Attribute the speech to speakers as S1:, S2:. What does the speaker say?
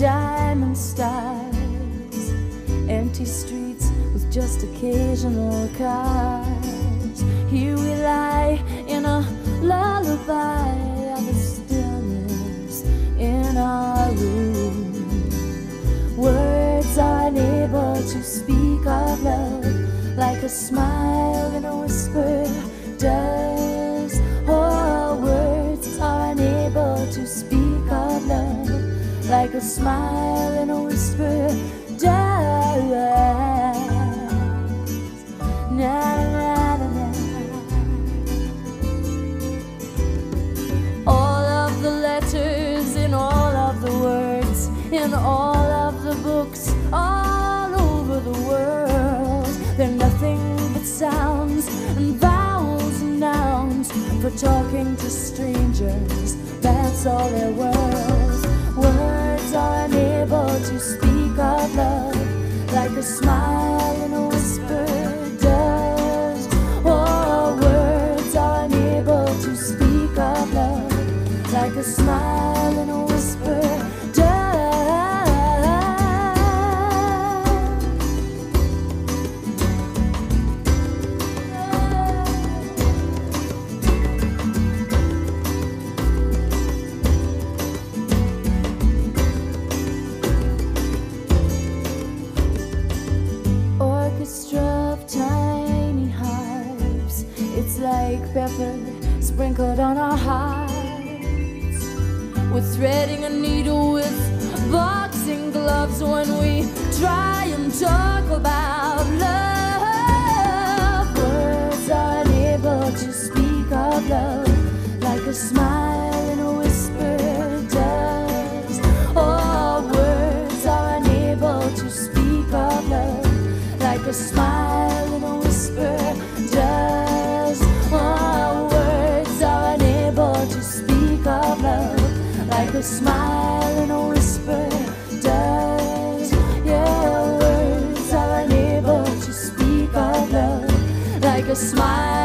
S1: diamond stars, empty streets with just occasional cars. Here we lie in a lullaby of a stillness in our room. Words are unable to speak of love like a smile and a whisper does. A smile and a whisper na. All of the letters in all of the words in all of the books all over the world. They're nothing but sounds and vowels and nouns for talking to strangers. That's all they're worth. A smile It's like pepper sprinkled on our hearts. We're threading a needle with boxing gloves when we try and talk about love. Words are unable to speak of love like a smile and a whisper does. Oh, words are unable to speak of love like a smile a smile and a whisper does. Yeah, words are unable to speak of love like a smile